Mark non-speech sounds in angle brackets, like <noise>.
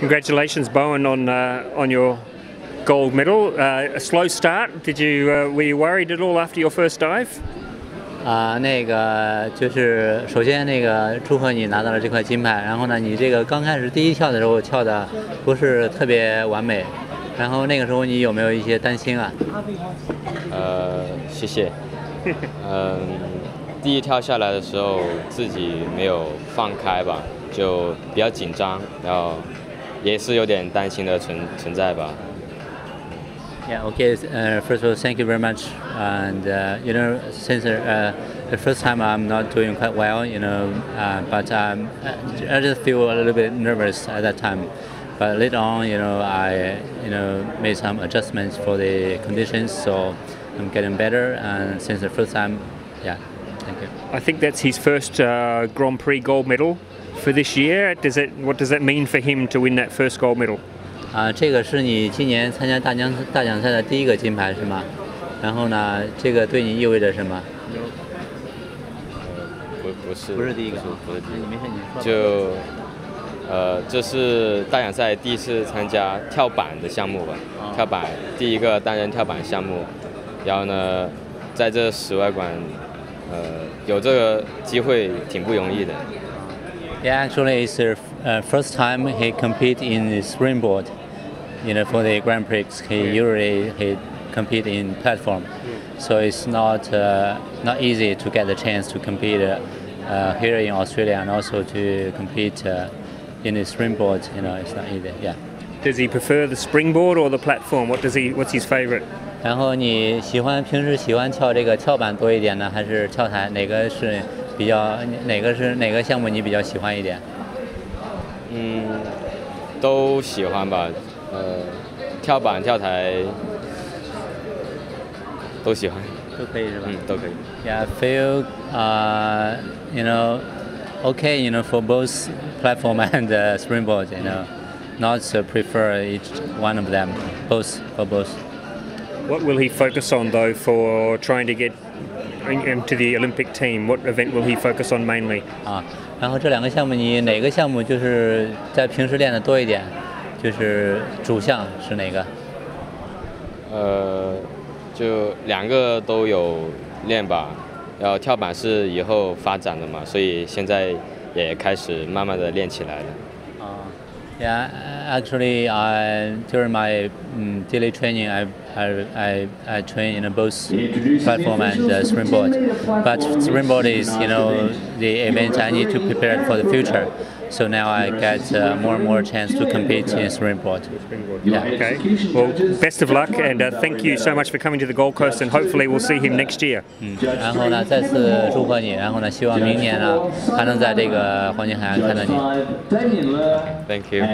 Congratulations, Bowen, on uh, on your gold medal. Uh, a slow start. Did you uh, were you worried at all after your first dive? 啊，那个就是首先那个祝贺你拿到了这块金牌，然后呢，你这个刚开始第一跳的时候跳的不是特别完美，然后那个时候你有没有一些担心啊？呃，谢谢。嗯，第一跳下来的时候自己没有放开吧，就比较紧张，然后也是有点担心的存存在吧。Yeah, okay. Uh, first of all, thank you very much. And uh, you know, since uh, the first time I'm not doing quite well, you know, uh, but um, I just feel a little bit nervous at that time. But later on, you know, I you know made some adjustments for the conditions, so I'm getting better. And since the first time, yeah, thank you. I think that's his first uh, Grand Prix gold medal for this year. Does it? What does that mean for him to win that first gold medal? 啊，这个是你今年参加大奖大奖赛的第一个金牌是吗？然后呢，这个对你意味着什么？不不是不是第一个，不是第一个没事，你说。个，就呃，这是大奖赛第一次参加跳板的项目吧？跳板第一个单人跳板项目，然后呢，在这室外馆，呃，有这个机会挺不容易的。Yeah, actually, it's the uh, first time he compete in the springboard. You know, for the Grand Prix, he usually he compete in platform, so it's not uh, not easy to get the chance to compete uh, uh, here in Australia and also to compete uh, in the springboard. You know, it's not easy. Yeah. Does he prefer the springboard or the platform? What does he? What's his favourite? 然后你喜欢平时喜欢跳这个跳板多一点呢，还是跳台？哪个是 比较哪个是哪个项目你比较喜欢一点？嗯，都喜欢吧。呃，跳板、跳台都喜欢。都可以是吧？嗯，都可以。 Yeah, I feel uh, you know okay, you know, for both platform and <laughs> uh, springboard, you know, not to prefer each one of them, both for both. What will he focus on though for trying to get in- into the Olympic team? What event will he focus on mainly? 啊，然后这两个项目，你哪个项目就是在平时练的多一点？就是主项是哪个？呃，就两个都有练吧。然后跳板是以后发展的嘛，所以现在也开始慢慢的练起来了。Yeah, actually, I during my um, daily training, I, I, I, I train in both platform and uh, springboard. But springboard is, you know, the event I need to prepare for the future. So now I get uh, more and more chance to compete in springboard. Yeah. Okay. Well, best of luck and uh, thank you so much for coming to the Gold Coast and hopefully we'll see him next year. 嗯，然后呢，再次祝贺你，然后呢，希望明年呢还能在这个黄金海岸看到你。 Thank you.